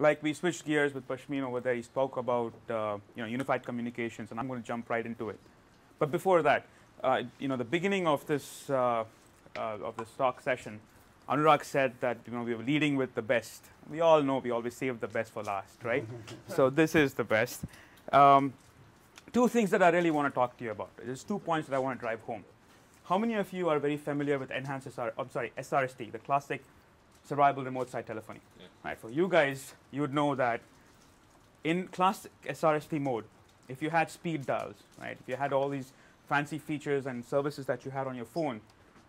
like we switched gears with Pashmin over there. He spoke about uh, you know unified communications, and I'm going to jump right into it. But before that, uh, you know the beginning of this uh, uh, of this talk session, Anurag said that you know we were leading with the best. We all know we always save the best for last, right? so this is the best. Um, two things that I really want to talk to you about. There's two points that I want to drive home. How many of you are very familiar with enhanced SR, I'm sorry, SRST, the classic survivable remote site telephony? Yeah. Right. For you guys, you would know that in classic SRST mode, if you had speed dials, right, if you had all these fancy features and services that you had on your phone,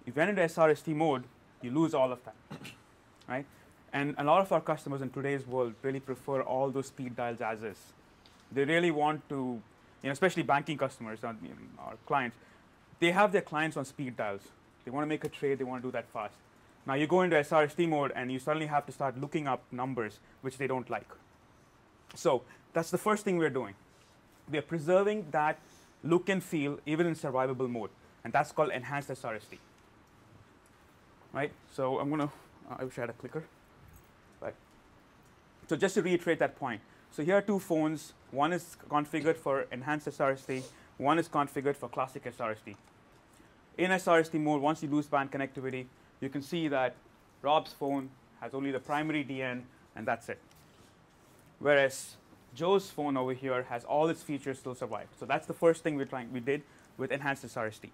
if you went into SRST mode, you lose all of that, right? And a lot of our customers in today's world really prefer all those speed dials as is. They really want to, you know, especially banking customers, uh, you know, our clients, they have their clients on speed dials. They want to make a trade, they want to do that fast. Now you go into SRST mode and you suddenly have to start looking up numbers which they don't like. So that's the first thing we're doing. We are preserving that look and feel even in survivable mode, and that's called enhanced SRST. Right? So I'm gonna, uh, I wish I had a clicker. Right. So just to reiterate that point. So here are two phones. One is configured for enhanced SRST. One is configured for classic SRST. In SRST mode, once you lose WAN connectivity, you can see that Rob's phone has only the primary DN, and that's it. Whereas Joe's phone over here has all its features still survived. So that's the first thing we're trying, we did with enhanced SRST.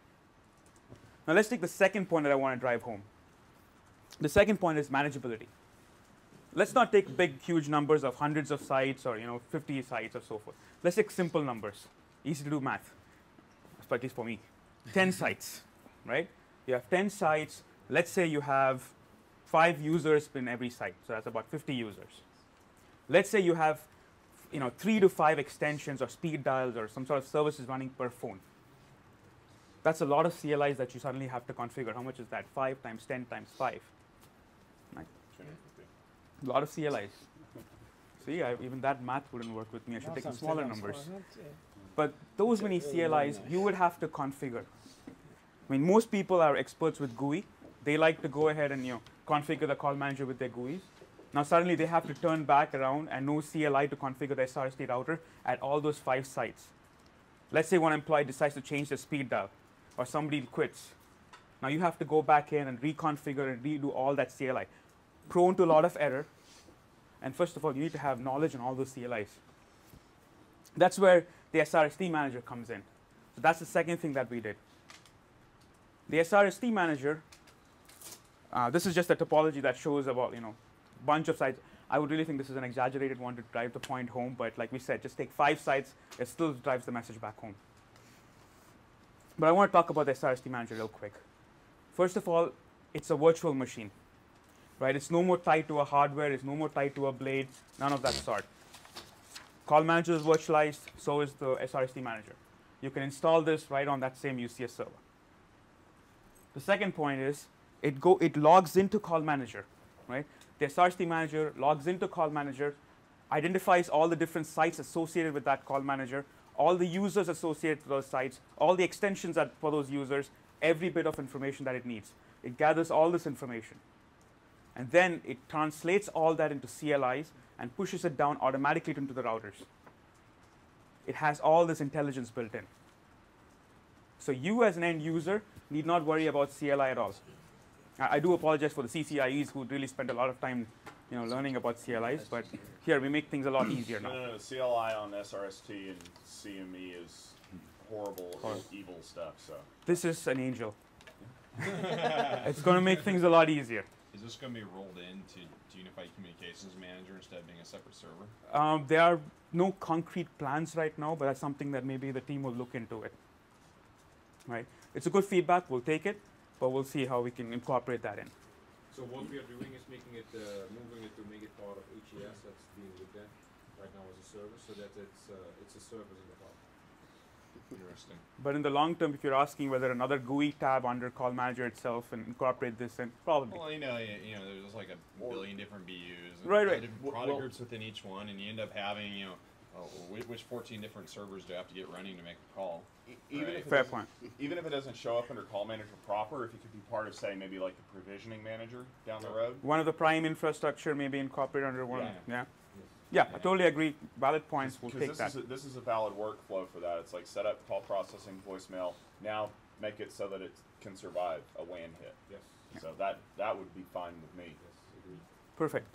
Now let's take the second point that I want to drive home. The second point is manageability. Let's not take big, huge numbers of hundreds of sites or you know 50 sites or so forth. Let's take simple numbers, easy to do math, at least for me. 10 sites, right? You have 10 sites. Let's say you have five users in every site, so that's about 50 users. Let's say you have you know, three to five extensions or speed dials or some sort of services running per phone. That's a lot of CLIs that you suddenly have to configure. How much is that? Five times 10 times five. Right? A lot of CLIs. See, I, even that math wouldn't work with me. I should take smaller numbers. But those many CLIs, you would have to configure. I mean, most people are experts with GUI. They like to go ahead and you know configure the call manager with their GUIs. Now suddenly they have to turn back around and no CLI to configure the SRST router at all those five sites. Let's say one employee decides to change the speed dial or somebody quits. Now you have to go back in and reconfigure and redo all that CLI. Prone to a lot of error. And first of all, you need to have knowledge on all those CLIs. That's where the SRST manager comes in. So that's the second thing that we did. The SRST manager, uh, this is just a topology that shows about, you know, bunch of sites. I would really think this is an exaggerated one to drive the point home, but like we said, just take five sites, it still drives the message back home. But I want to talk about the SRST manager real quick. First of all, it's a virtual machine, right? It's no more tied to a hardware, it's no more tied to a blade, none of that sort. Call manager is virtualized, so is the SRST manager. You can install this right on that same UCS server. The second point is it go it logs into call manager, right? The SRST manager logs into call manager, identifies all the different sites associated with that call manager, all the users associated with those sites, all the extensions for those users, every bit of information that it needs. It gathers all this information. And then it translates all that into CLIs and pushes it down automatically into the routers. It has all this intelligence built in. So you as an end user need not worry about CLI at all. I, I do apologize for the CCIEs who really spend a lot of time you know, learning about CLIs, but here we make things a lot easier now. No, no, no. CLI on SRST and CME is horrible, Horrible. evil stuff. So This is an angel. it's going to make things a lot easier. Is this going to be rolled into to Unified Communications Manager instead of being a separate server? Um, there are no concrete plans right now, but that's something that maybe the team will look into it. Right? It's a good feedback. We'll take it, but we'll see how we can incorporate that in. So what we are doing is making it, uh, moving it to make it part of HCS, that's being looked at right now as a service, so that it's, uh, it's a service in the cloud. Interesting. But in the long term, if you're asking whether another GUI tab under Call Manager itself and incorporate this in, probably. Well, you know, you, you know, there's like a billion different BUs, and Right, all right. different product well- groups within each one, and you end up having, you know, oh, whi- which 14 different servers do I have to get running to make a call? e- even Right. if it Fair doesn't- point. even if it doesn't show up under call manager proper, if it could be part of say maybe like the provisioning manager down the road. One of the prime infrastructure may be incorporated under one. Yeah. Yeah. Yeah, I totally agree. Valid points. We'll take this that. is a, this is a valid workflow for that. It's like set up call processing, voicemail. Now make it so that it can survive a WAN hit. Yes, So that that would be fine with me. yes, agreed. Perfect.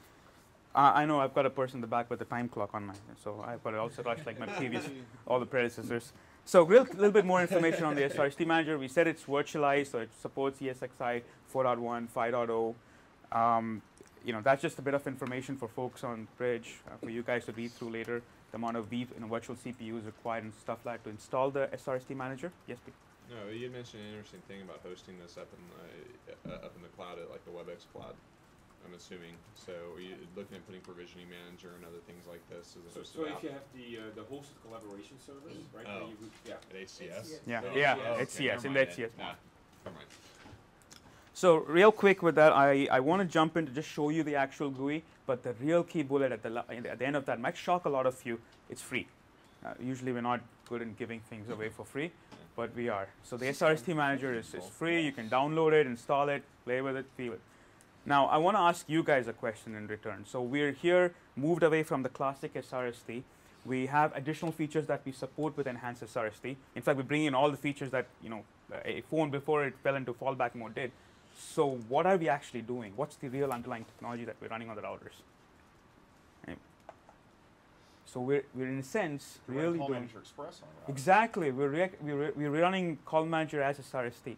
Uh, I know I've got a person in the back with a time clock on my, so I've got it also rushed like my previous, all the predecessors. So real little bit more information on the SRST manager. We said it's virtualized, so it supports ESXi 4.1, 5.0. Um, you know, that's just a bit of information for folks on Bridge uh, for you guys to read through later. The amount of v, you know, virtual CPUs required and stuff like that to install the SRST manager. Yes, please. No, you mentioned an interesting thing about hosting this up in the uh, up in the cloud at like the WebEx cloud. I'm assuming. So are you looking at putting provisioning manager and other things like this as a So, hosted so if you have the, uh, the hosted collaboration service, right, where Oh. you would, yeah, at HCS? Yeah, Oh, yeah, oh, it's okay, yes, never in mind the then. HCS. Nah, never mind. So real quick with that, I, I want to jump in to just show you the actual GUI, but the real key bullet at the, la- at the end of that might shock a lot of you. It's free. Uh, usually we're not good in giving things away for free, but we are. So the SRST manager is, is free. You can download it, install it, play with it, feel it. Now I want to ask you guys a question in return. So we're here, moved away from the classic SRST. We have additional features that we support with enhanced SRST. In fact, we bring in all the features that you know a phone before it fell into fallback mode did. So what are we actually doing? What's the real underlying technology that we're running on the routers? So we're, we're in a sense We're really Call doing Manager Express on exactly we're, we're, we're running call manager as a SRST.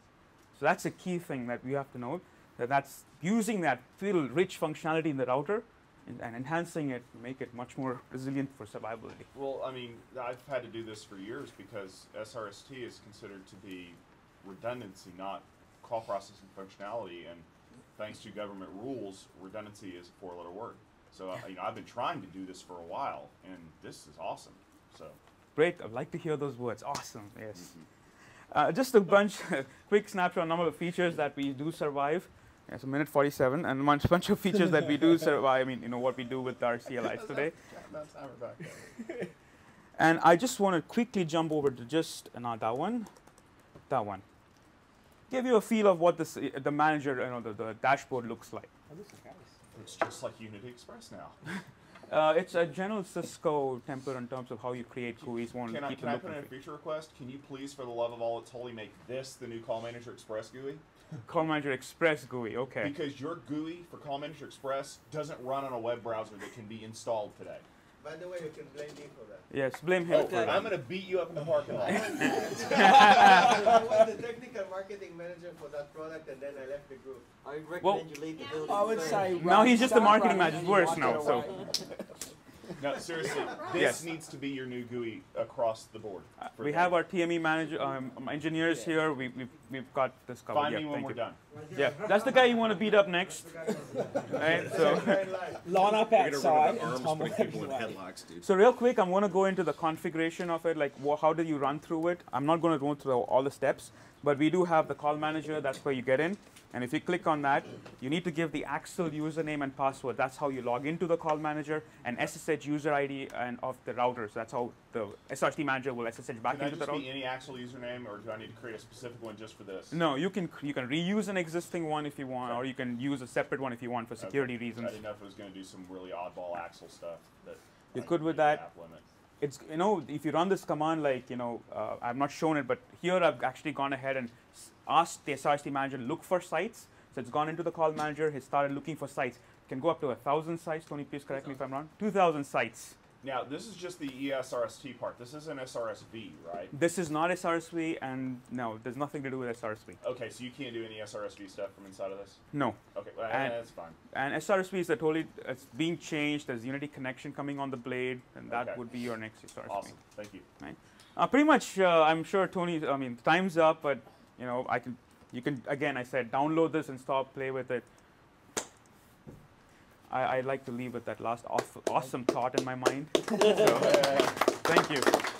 So that's a key thing that we have to know that that's using that field rich functionality in the router and, and enhancing it to make it much more resilient for survivability. Well, I mean, I've had to do this for years because SRST is considered to be redundancy, not call processing functionality. And thanks to government rules, redundancy is a four-letter word. So, uh, you know, I've been trying to do this for a while, and this is awesome. So, Great, I'd like to hear those words. Awesome, yes. Uh, just a bunch, quick snapshot on number of features that we do survive. Yes, a minute 47, and a bunch, of features that we do survive. I mean, you know, what we do with our CLIs today. And I just want to quickly jump over to just, uh, not that one, that one. Give you a feel of what this, the manager, you know, the, the dashboard looks like. It's just like Unity Express now. Uh, it's a general Cisco template in terms of how you create GUIs. Won't Can I, can I put in a feature request? Can you please, for the love of all that's holy, make this the new Call Manager Express GUI? Call Manager Express GUI, okay. Because your GUI for Call Manager Express doesn't run on a web browser that can be installed today. By the way, you can blame me for that. Yes, blame him Oh, for that. I'm gonna beat you up in the parking lot. I was the technical marketing manager for that product and then I left the group. I recommend Well- you leave the building. I would first. say. Now he's just the marketing running manager. It's worse now, so- away. No, seriously, this Yes. needs to be your new GUI across the board. Uh, for we them. have our TME manager, um, um, engineers here. We, we've, we've got this covered. Find yeah, me when thank we're you. done. Yeah, that's the guy you want to beat up next, right? So, Very. Line up You're gonna run outside out of arms tumble putting people in everywhere. headlocks, dude. so real quick, I'm going to go into the configuration of it. Like, wha how do you run through it? I'm not going to go through all the steps, but we do have the call manager. That's where you get in. And if you click on that, you need to give the AXL username and password. That's how you log into the call manager and SSH user ID and of the routers. That's how the SRT manager will SSH back Can into the router. router. be any AXL username, or do I need to create a specific one just for this? No, you can you can reuse an existing one if you want, or you can use a separate one if you want for Okay. security I reasons. didn't know if it was gonna do some really oddball AXL stuff. That You're I could with that? It's you know if you run this command like you know uh, I've not shown it, but here I've actually gone ahead and asked the SRST manager look for sites. So it's gone into the call manager. He started looking for sites. Can go up to a thousand sites. Tony, please correct me if I'm wrong. Two thousand sites. Now, this is just the ESRST part. This isn't SRSV, right? This is not SRSV, and no, there's nothing to do with SRSV. Okay, so you can't do any SRSV stuff from inside of this? No, Okay, well, And- that's fine. and SRSV is a totally it's being changed. There's Unity connection coming on the blade, and that Okay. would be your next SRSV. Awesome, thank you. Uh, pretty much, uh, I'm sure Tony. I mean, time's up, but you know, I can. You can again. I said download this and stop, play with it. I, I like to leave with that last aw- awesome thought in my mind. So, thank you.